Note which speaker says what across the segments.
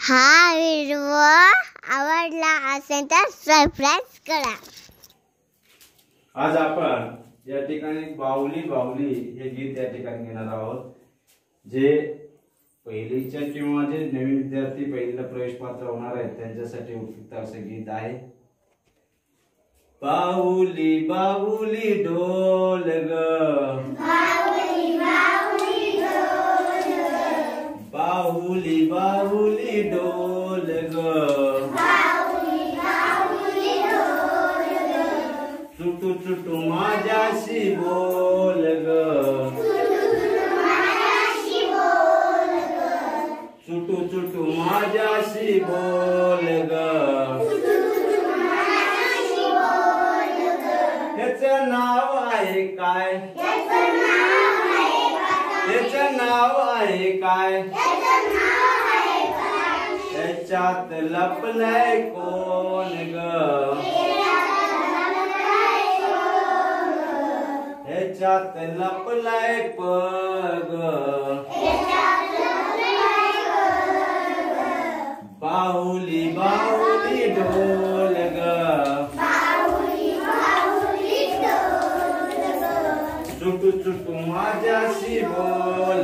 Speaker 1: हा व्हिडिओ आवडला असेल तर सबस्क्राईब करा.
Speaker 2: आज आपण या ठिकाणी बाहुली बाहुली हे गीत या ठिकाणी घेणार आहोत. जे पहिलीच्या किंवा जे नवीन विद्यार्थी पहिलीला प्रवेश पात्र होणार आहेत त्यांच्यासाठी उपयुक्त असं गीत आहे. बाहुली बाहुली ढोल ग. बाहुली डोल ग. चुटू चुटू माझ्याशी बोल ग. चुटू चुटू माझ्याशी बोल ग. ह्याच नाव आहे काय? ह्याच नाव आहे काय? त्याच्यात लपलंय कोण ग? ह्याच्यात लपलाय पग. बाहुली बाहुली ढोल ग. चुटू चुटू माझ्याशी बोल.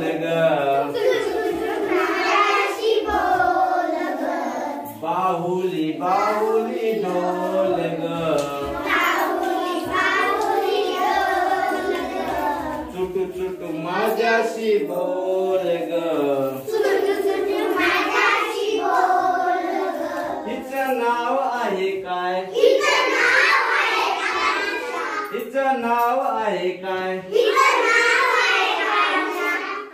Speaker 2: बाहुली बाहुली ढोल ग चुटू चुटू माझ्याशी बोल ग। हिचं नाव आहे काय? हिचं नाव आहे काय?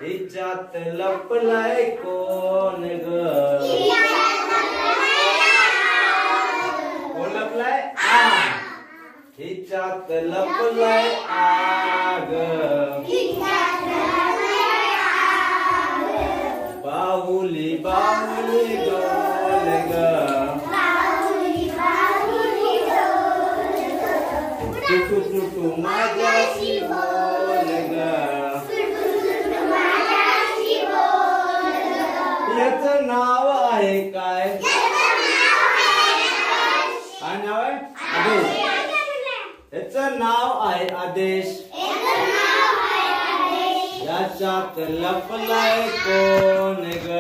Speaker 2: हिच्यात लपलाय कोण ग कोण लपलाय आ हिच्यात लपलाय आग. बाहुली बाहुली डोल ग. चुटू चुटू माझ्याशी बोल ग. याच नाव आहे काय? काय नाव आहे याच नाव आहे आदेश याच्यात लपलाय कोण ग